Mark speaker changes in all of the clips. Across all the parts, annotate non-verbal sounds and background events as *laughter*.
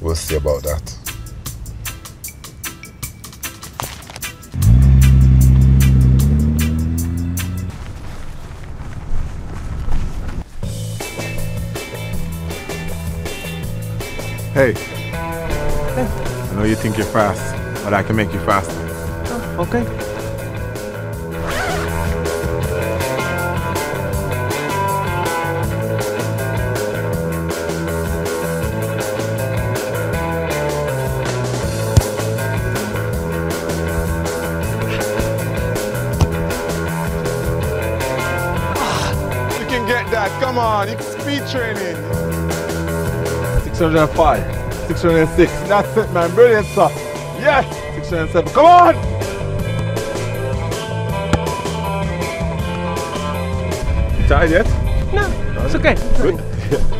Speaker 1: We'll see about that.
Speaker 2: Hey. hey. I know you think you're fast, but I can make you faster.
Speaker 3: Oh, okay.
Speaker 2: You can get that. Come on. You can speed training.
Speaker 3: 605. 606. That's it, man. Brilliant, sir. Yes. 607. Come on. You tired yet?
Speaker 4: No, it's okay.
Speaker 3: Good. *laughs*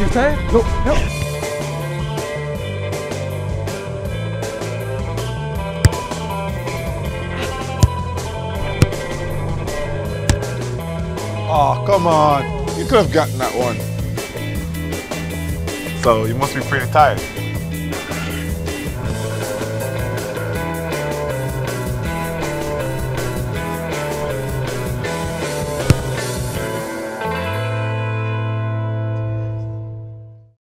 Speaker 4: You tired?
Speaker 3: No, no.
Speaker 2: Oh, come on. You could have gotten that one. So you must be pretty tired.